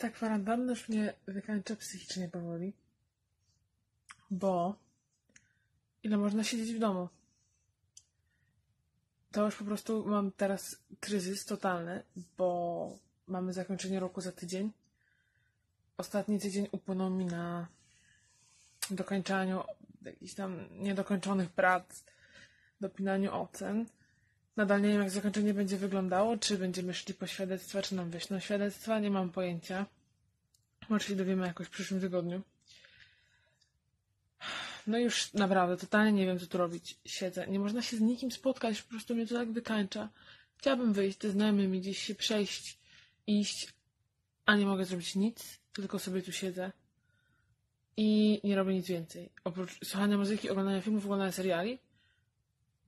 Ta kwarantanna już mnie wykańcza psychicznie powoli. Bo ile można siedzieć w domu? To już po prostu mam teraz kryzys totalny, bo mamy zakończenie roku za tydzień. Ostatni tydzień upłynął mi na dokończaniu jakichś tam niedokończonych prac, dopinaniu ocen. Nadal nie wiem, jak zakończenie będzie wyglądało, czy będziemy szli po świadectwa, czy nam wyślą świadectwa, nie mam pojęcia. Może się dowiemy jakoś w przyszłym tygodniu. No już naprawdę, totalnie nie wiem, co tu robić. Siedzę. Nie można się z nikim spotkać, po prostu mnie to tak wykańcza. Chciałabym wyjść ze znajomymi, gdzieś się przejść, iść, a nie mogę zrobić nic, tylko sobie tu siedzę i nie robię nic więcej. Oprócz słuchania muzyki, oglądania filmów, oglądania seriali,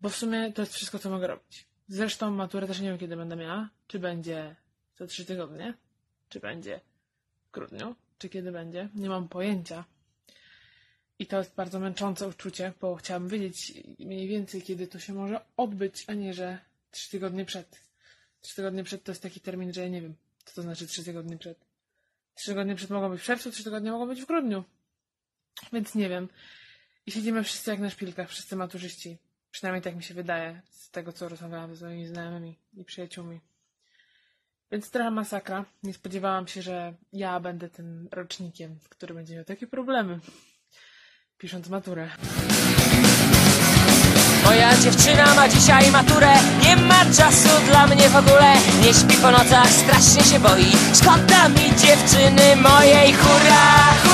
bo w sumie to jest wszystko, co mogę robić. Zresztą maturę też nie wiem, kiedy będę miała. Czy będzie za trzy tygodnie, czy będzie w grudniu, czy kiedy będzie. Nie mam pojęcia. I to jest bardzo męczące uczucie, bo chciałabym wiedzieć mniej więcej, kiedy to się może odbyć, a nie, że trzy tygodnie przed. Trzy tygodnie przed to jest taki termin, że ja nie wiem, co to znaczy trzy tygodnie przed. Trzy tygodnie przed mogą być w czerwcu, trzy tygodnie mogą być w grudniu. Więc nie wiem. I siedzimy wszyscy jak na szpilkach, wszyscy maturzyści. Przynajmniej tak mi się wydaje, z tego co rozmawiałam z moimi znajomymi i przyjaciółmi. Więc trochę masakra. Nie spodziewałam się, że ja będę tym rocznikiem, który będzie miał takie problemy, pisząc maturę. Moja dziewczyna ma dzisiaj maturę Nie ma czasu dla mnie w ogóle Nie śpi po nocach, strasznie się boi Szkoda mi dziewczyny mojej Hurra, hurra